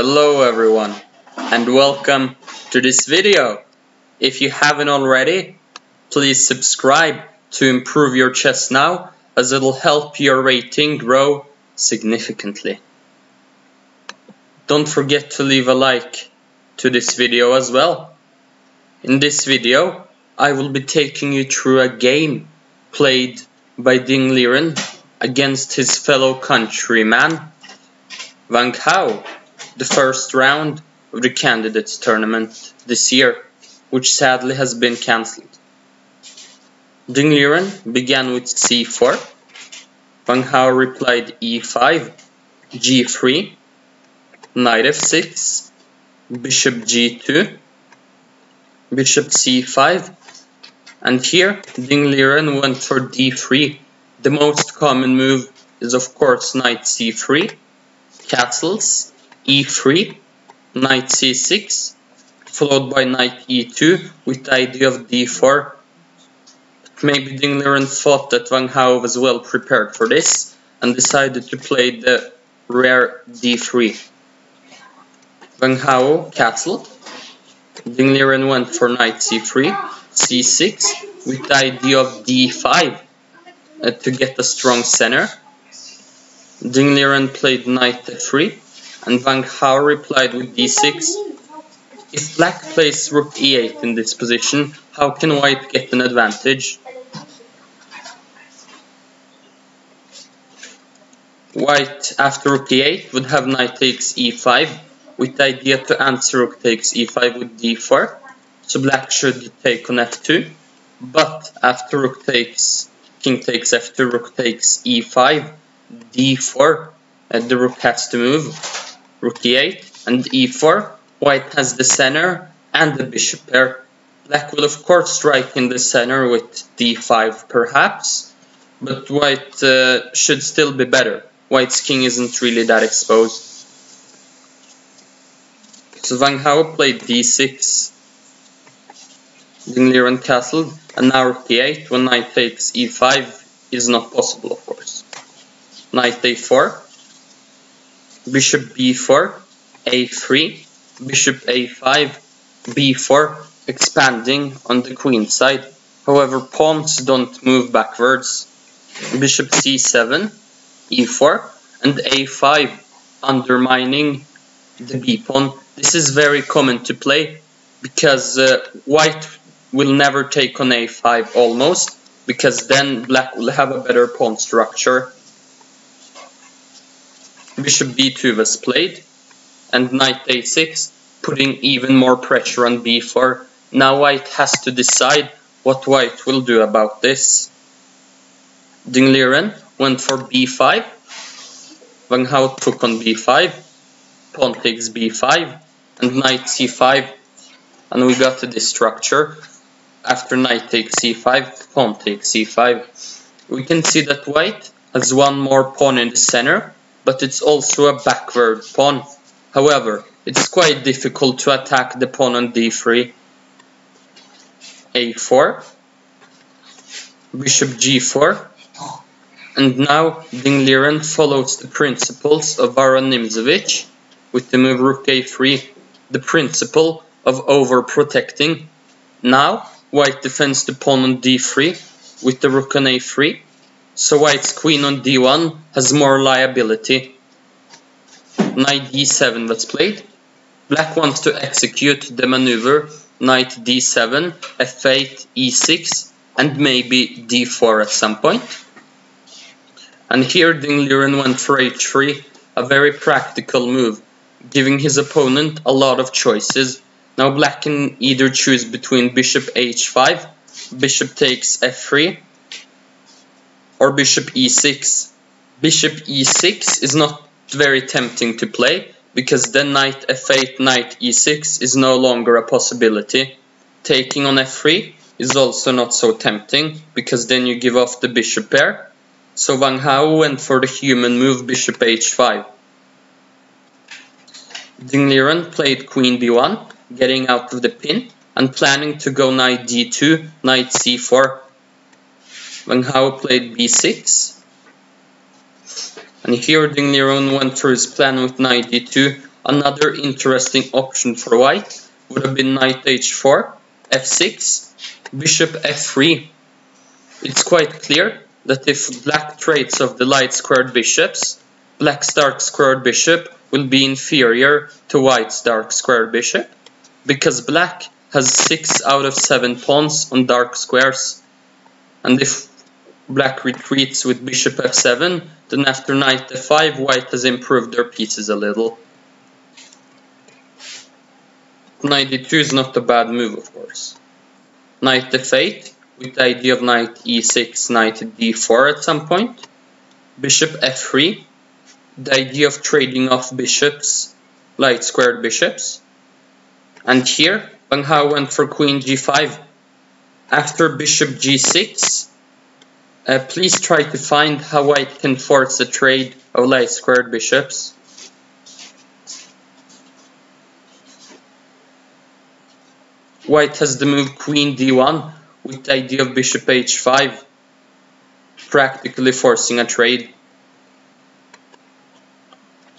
Hello everyone and welcome to this video. If you haven't already, please subscribe to improve your chess now as it'll help your rating grow significantly. Don't forget to leave a like to this video as well. In this video, I will be taking you through a game played by Ding Liren against his fellow countryman Wang Hao, the first round of the candidates tournament this year, which sadly has been cancelled. Ding Liren began with c4, Wang Hao replied e5, g3, knight f6, bishop g2, bishop c5, and here Ding Liren went for d3. The most common move is of course knight c3, castles, e3, knight c6, followed by knight e2 with the idea of d4. But maybe Ding Liren thought that Wang Hao was well prepared for this and decided to play the rare d3. Wang Hao castled. Ding Liren went for knight c3, c6 with the idea of d5 uh, to get a strong center. Ding Liren played knight f3 and Wang Hao replied with d6. If black plays rook e8 in this position, how can white get an advantage? White after rook e8 would have knight takes e5 with the idea to answer rook takes e5 with d4. So black should take on f2. But after rook takes, king takes f2, rook takes e5, d4, and the rook has to move, rook e8, and e4. White has the center and the bishop pair. Black will of course strike in the center with d5 perhaps, but white uh, should still be better. White's king isn't really that exposed. So Wang Hao played d6, Ding Liren castle, and now rook e8 when knight takes e5 is not possible of course. Knight a4, bishop b4, a3, bishop a5, b4, expanding on the queen side. However, pawns don't move backwards. Bishop c7, e4, and a5, undermining the b pawn. This is very common to play because uh, white will never take on a5 almost because then black will have a better pawn structure. Bishop b2 was played and knight a6 putting even more pressure on b4. Now white has to decide what white will do about this. Ding Liren went for b5. Wang Hao took on b5. Pawn takes b5 and knight c5 and we got this structure after knight takes c5 pawn takes c5 we can see that white has one more pawn in the center but it's also a backward pawn. However it's quite difficult to attack the pawn on d3 a4 bishop g4 and now Ding Liren follows the principles of Varon Nimzovich with the move rook a3 the principle of overprotecting. Now, white defends the pawn on d3 with the rook on a3, so white's queen on d1 has more liability. Knight d7 was played. Black wants to execute the maneuver knight d7, f8, e6, and maybe d4 at some point. And here Ding Liren went for h3, a very practical move giving his opponent a lot of choices. Now black can either choose between bishop h5, bishop takes f3, or bishop e6. Bishop e6 is not very tempting to play, because then knight f8, knight e6 is no longer a possibility. Taking on f3 is also not so tempting, because then you give off the bishop pair. So Wang Hao went for the human move bishop h5. Ding Liren played queen b1, getting out of the pin, and planning to go knight d2, knight c4. Wang Hao played b6. And here Ding Liren went for his plan with knight d2, another interesting option for white would have been knight h4, f6, bishop f3. It's quite clear that if black trades of the light squared bishops, black's dark squared bishop will be inferior to white's dark squared bishop, because black has 6 out of 7 pawns on dark squares. And if black retreats with bishop f7, then after knight f5, white has improved their pieces a little. Knight d2 is not a bad move, of course. Knight f8, with the idea of knight e6, knight d4 at some point. Bishop f3, the idea of trading off bishops, light squared bishops. And here, Wang Hao went for queen g5. After bishop g6, uh, please try to find how white can force a trade of light squared bishops. White has the move queen d1 with the idea of bishop h5, practically forcing a trade.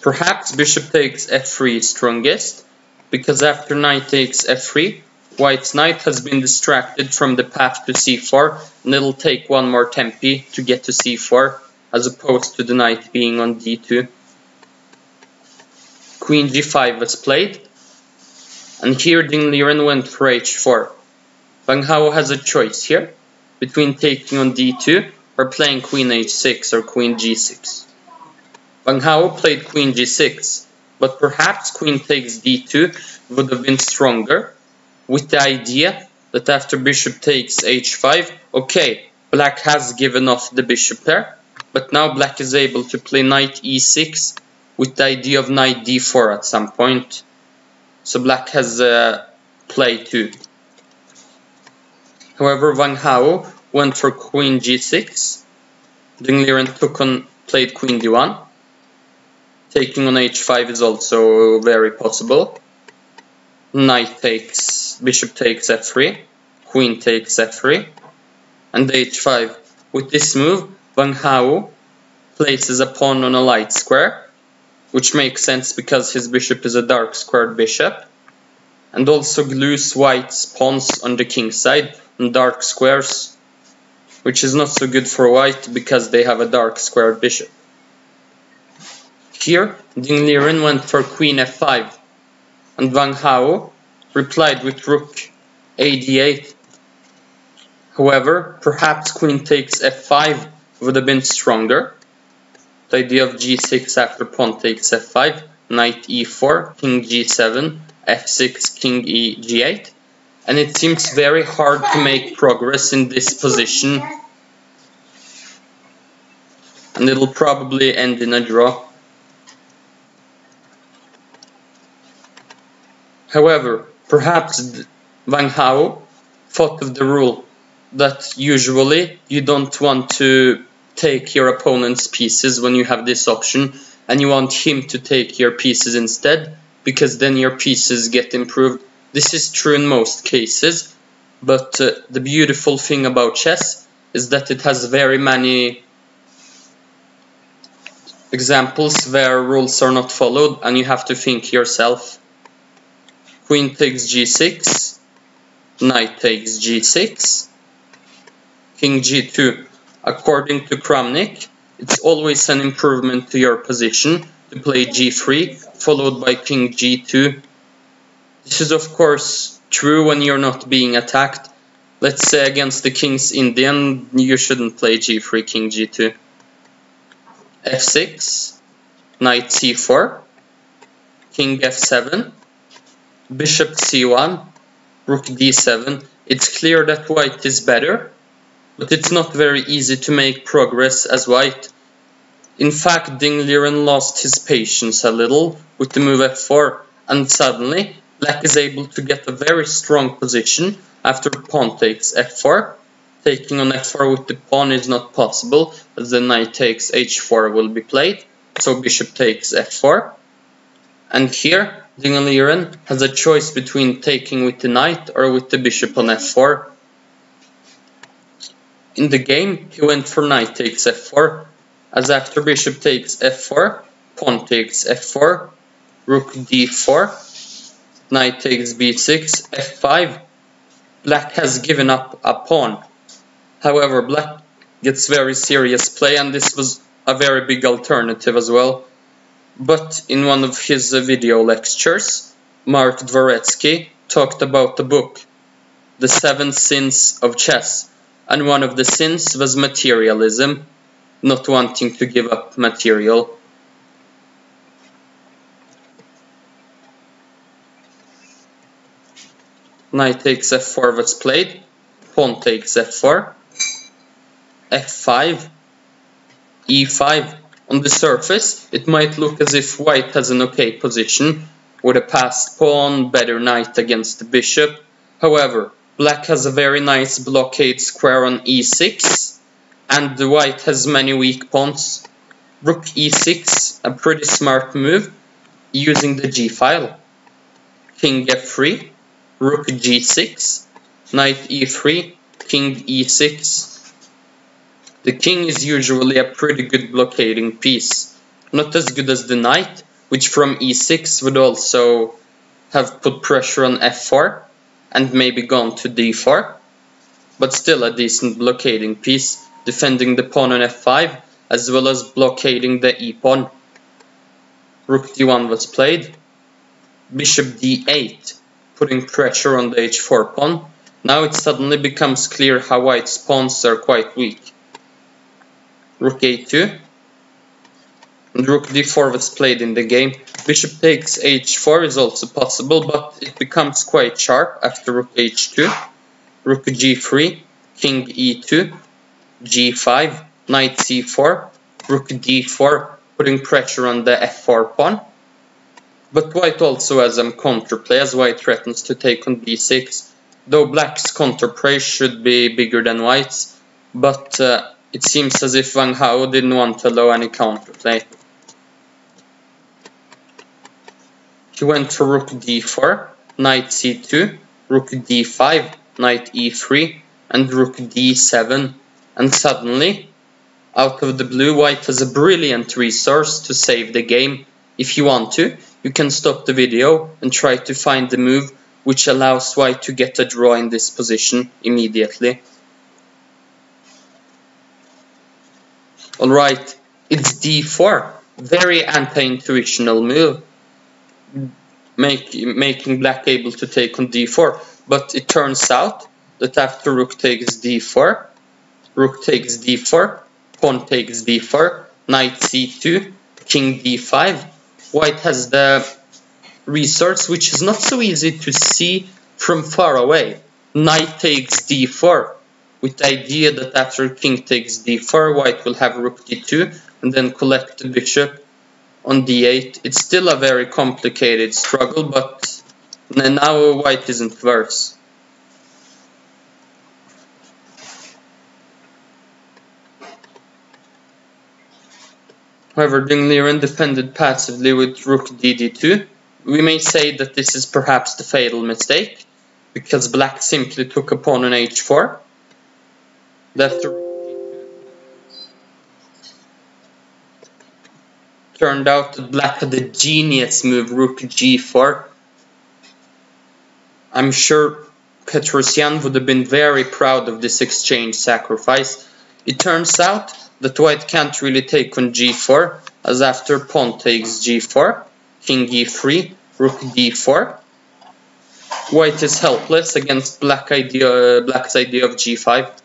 Perhaps bishop takes f3 is strongest, because after knight takes f3, white's knight has been distracted from the path to c4 and it'll take one more tempi to get to c4 as opposed to the knight being on d2. Queen g5 was played and here Ding Liren went for h4. Wang Hao has a choice here between taking on d2 or playing queen h6 or queen g6. Wang Hao played queen g6 but perhaps queen takes d2 would have been stronger with the idea that after bishop takes h5, okay, black has given off the bishop pair, but now black is able to play knight e6 with the idea of knight d4 at some point. So black has uh, play too. However, Wang Hao went for queen g6. Ding Liren took on played queen d1. Taking on h5 is also very possible. Knight takes, bishop takes f3, queen takes f3, and h5. With this move, Wang Hao places a pawn on a light square, which makes sense because his bishop is a dark squared bishop, and also glues white's pawns on the king side on dark squares, which is not so good for white because they have a dark squared bishop. Here, Ding Liren went for queen f5, and Wang Hao replied with rook a8. However, perhaps queen takes f5 would have been stronger. The idea of g6 after pawn takes f5, knight e4, king g7, f6, king e g8. And it seems very hard to make progress in this position. And it'll probably end in a draw. However, perhaps Wang Hao thought of the rule that usually you don't want to take your opponent's pieces when you have this option and you want him to take your pieces instead because then your pieces get improved. This is true in most cases, but uh, the beautiful thing about chess is that it has very many examples where rules are not followed and you have to think yourself. Queen takes g6, knight takes g6, king g2. According to Kramnik, it's always an improvement to your position to play g3 followed by king g2. This is of course true when you're not being attacked. Let's say against the king's Indian, you shouldn't play g3, king g2. f6, knight c4, king f7, bishop c1, rook d7. It's clear that white is better, but it's not very easy to make progress as white. In fact, Ding Liren lost his patience a little with the move f4, and suddenly black is able to get a very strong position after pawn takes f4. Taking on f4 with the pawn is not possible, as the knight takes h4 will be played, so bishop takes f4. And here, Liren has a choice between taking with the knight or with the bishop on f4. In the game, he went for knight takes f4, as after bishop takes f4, pawn takes f4, rook d4, knight takes b6, f5. Black has given up a pawn. However, black gets very serious play and this was a very big alternative as well. But in one of his uh, video lectures, Mark Dvoretsky talked about the book, The Seven Sins of Chess, and one of the sins was materialism, not wanting to give up material. Knight takes f4 was played, pawn takes f4, f5, e5. On the surface, it might look as if white has an okay position, with a passed pawn, better knight against the bishop. However, black has a very nice blockade square on e6, and the white has many weak pawns. Rook e6, a pretty smart move, using the g-file. King f3, rook g6, knight e3, king e6. The king is usually a pretty good blockading piece, not as good as the knight, which from e6 would also have put pressure on f4 and maybe gone to d4, but still a decent blockading piece, defending the pawn on f5 as well as blockading the e-pawn. Rook d1 was played, bishop d8, putting pressure on the h4 pawn. Now it suddenly becomes clear how white's pawns are quite weak. Rook a2, and rook d4 was played in the game. Bishop takes h4 is also possible, but it becomes quite sharp after rook h2, rook g3, king e2, g5, knight c4, rook d4, putting pressure on the f4 pawn. But white also has some counterplay as white threatens to take on b6, though black's counterplay should be bigger than white's, but uh, it seems as if Wang Hao didn't want to allow any counterplay. He went for rook d4, knight c2, rook d5, knight e3, and rook d7. And suddenly, out of the blue, white has a brilliant resource to save the game. If you want to, you can stop the video and try to find the move which allows white to get a draw in this position immediately. Alright, it's d4. Very anti-intuitional move make, making black able to take on d4. But it turns out that after rook takes d4, rook takes d4, pawn takes d4, knight c2, king d5, white has the resource which is not so easy to see from far away. Knight takes d4, with the idea that after king takes d4, white will have rook d2, and then collect the bishop on d8. It's still a very complicated struggle, but now white isn't worse. However, Ding Liren defended passively with rook dd2. We may say that this is perhaps the fatal mistake, because black simply took a pawn on h4. Left Turned out that black had the genius move rook g4. I'm sure Petrosyan would have been very proud of this exchange sacrifice. It turns out that white can't really take on g4, as after pawn takes g4, king e3, rook d4. White is helpless against black idea, black's idea of g5.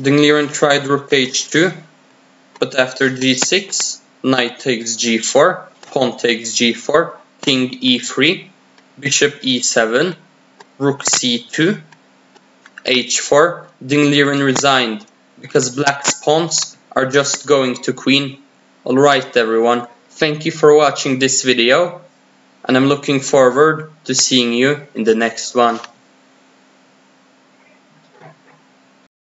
Ding Liren tried rook h2, but after g6, knight takes g4, pawn takes g4, king e3, bishop e7, rook c2, h4, Ding Liren resigned, because black's pawns are just going to queen. Alright everyone, thank you for watching this video, and I'm looking forward to seeing you in the next one.